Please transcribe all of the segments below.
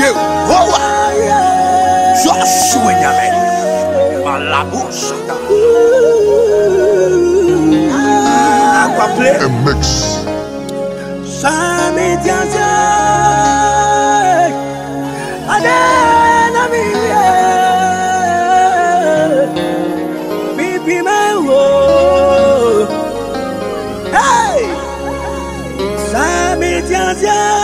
yehowa joshua nyame malabosata akwaple a mix samitiase adenamiye bibimewo hey samitiase.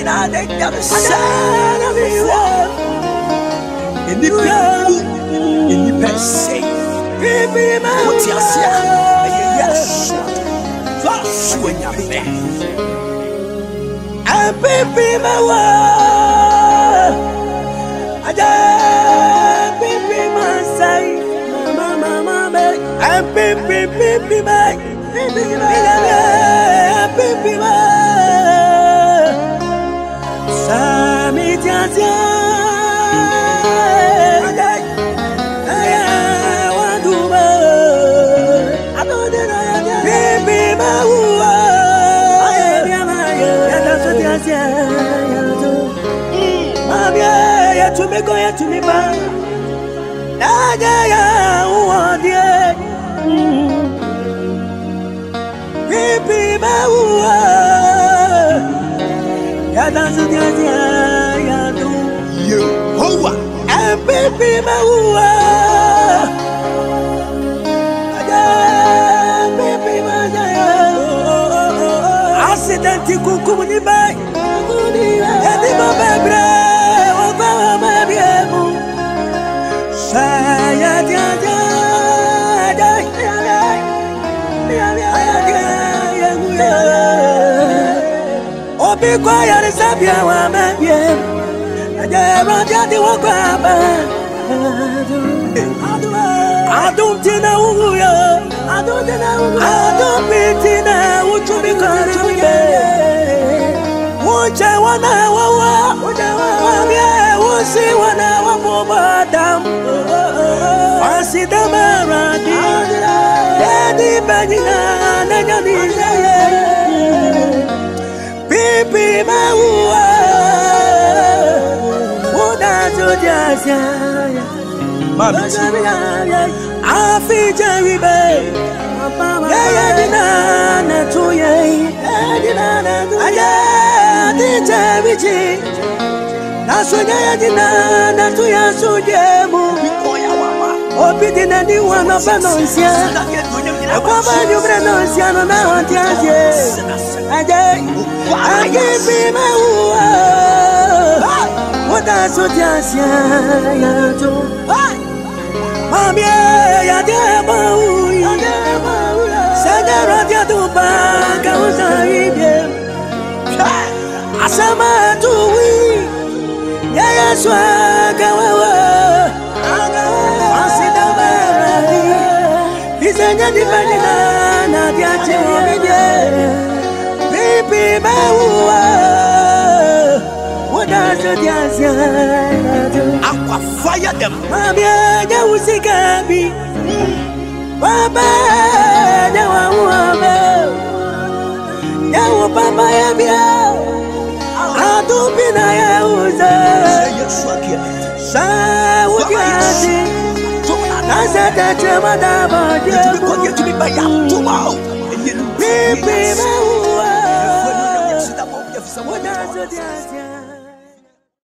nyinaa adagya no saa na meyɛ nnipa wu nnipa nsɛe wote ase a ɛyɛ yɛ asoa fa soa nyame apepe ma wa agya pepe ma nsɛe mama mama bɛ apepe pepe ma pepe ma tumegoya tumiba daja ya uwadie vipima uwa yadanzudiazia yadu yehowa epipima uwa be quiet and stop your woman, yeah. I never did the walk up. I don't know who you are. I don't know. I don't pity now. Would you be called to me? Would you want to? Yeah, we'll see what I want for Madame. I see the Maradi. Daddy Bagina, Nagani. kupima uwa unazojaza afijaribe yeye dinana tuye ajadijarici nasonyeye dinana tuyasujemu Opiti na ni wana pa non sia ba ni ubra no na hoti aje Aje Aje bi me uwa Wata so ti asia ya jo Mami e, ya de ba u Sada radia tu ba ka usa ibie Asama tu wi Ya ya swa ka wa di bẹ́ẹ̀ni náà nàbí àti wọn mi dé. Bíbí máa wù wá, wọ́n dá aṣọ di àṣà àjọ. Aqua fire them. Màmí ẹ̀jẹ̀ wù sí kábí. Wọ́n bá ẹ̀jẹ̀ wọn wù ọmọ. Yẹ̀wò bàbá yẹn bí ẹ̀. Àdúgbò náà yẹ̀ wù sẹ́. Sáà wọ́n bí àti. Nasa tẹ̀tẹ̀ mọ́tà bọ̀dé. ya tumo Bibi